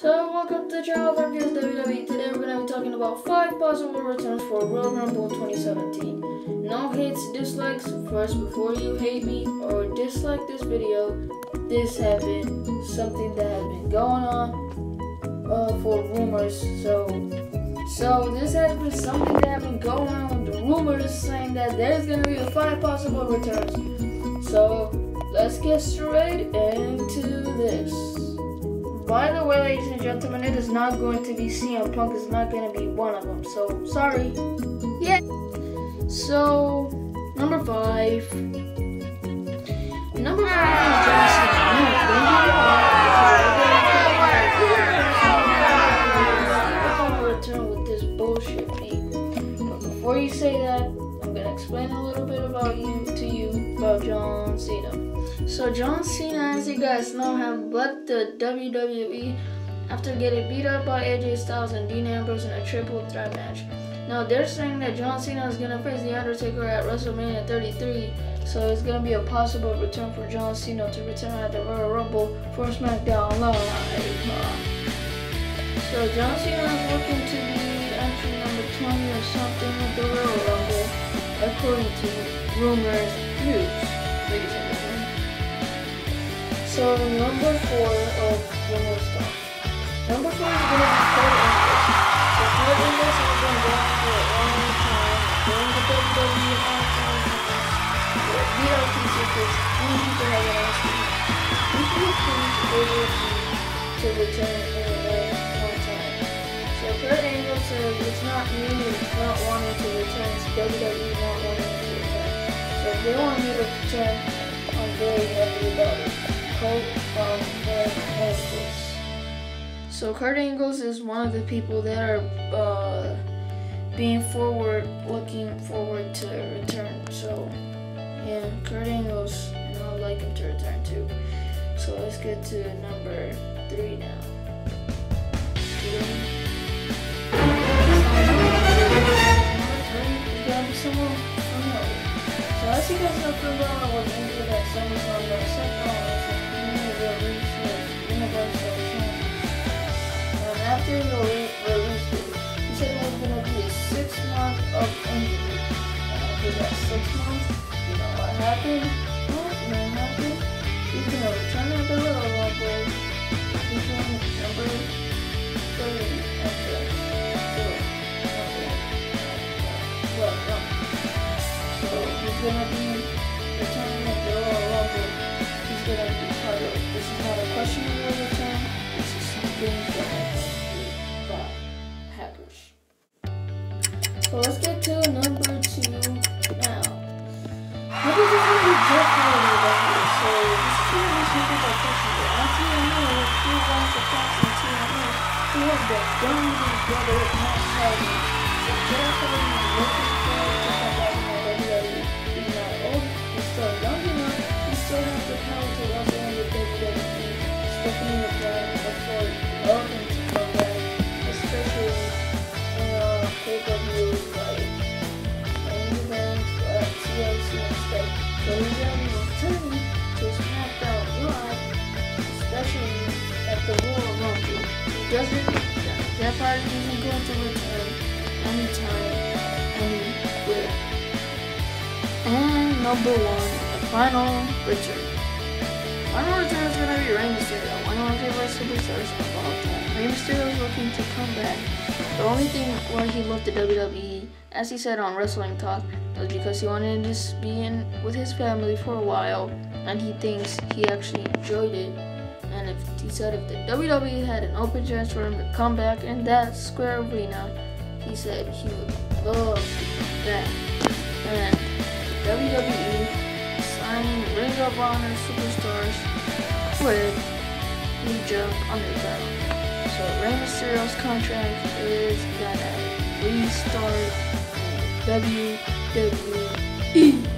So welcome to the channel from Just WWE. Today we're gonna be talking about five possible returns for Royal Rumble 2017. No hates, dislikes. First, before you hate me or dislike this video, this has been something that has been going on uh, for rumors. So, so this has been something that has been going on with the rumors saying that there's gonna be five possible returns. So let's get straight into this. By the way, ladies and gentlemen, it is not going to be CM Punk. It's not going to be one of them. So, sorry. Yeah. So, number five. Number five is John with this bullshit, Pete. But before you say that, I'm gonna explain a little bit about you to you about John Cena. So John Cena, as you guys know, have left the WWE after getting beat up by AJ Styles and Dean Ambrose in a triple threat match. Now they're saying that John Cena is gonna face The Undertaker at WrestleMania 33, so it's gonna be a possible return for John Cena to return at the Royal Rumble for SmackDown Live. So John Cena is looking to be entry number 20 or something at the Royal Rumble, according to rumors, news. So number four of rumor stuff. Number four is gonna be Kurt Angle. So Kurt Angle has been going for a long time, going to WWE all time. But VIP secrets, many people have asking him, if you please over to return in a long time. So Kurt Angle says it's not me not wanting to return, it's WWE not wanting to return. So if they want me to return, I'm very happy about it. From Kurt Angles. So Kurt Angles is one of the people that are uh, being forward, looking forward to return. So yeah, Kurt Angles, and I would like him to return too. So let's get to number three now. Guys was of injury. After that six months, you know what happened? What you know what happened? He's to return at the Royal Rumble. He's going number three at the. Well. So he's to be returning at the Royal Rumble he's gonna be part of. This is not a questionable return. This is something that that happens. So let's get to number two now. Number two is gonna be Jeff Hardy right here. So this is be wants to pass on TNA. He has the youngest brother, Matt Hardy. So Jeff Hardy is doesn't, Jeff Hardy isn't going to return anytime, anywhere. And number one, the final return. Final return is gonna be Rey Mysterio, one of my favorite superstars of all time. Rey Mysterio is looking to come back. The only thing why he left the WWE, as he said on Wrestling Talk, was because he wanted to just be in with his family for a while, and he thinks he actually enjoyed it. If he said if the WWE had an open chance for him to come back in that square arena, he said he would love that. And WWE signing Ring of Honor superstars with Jump Underground. So Rey Mysterio's contract is gonna restart WWE.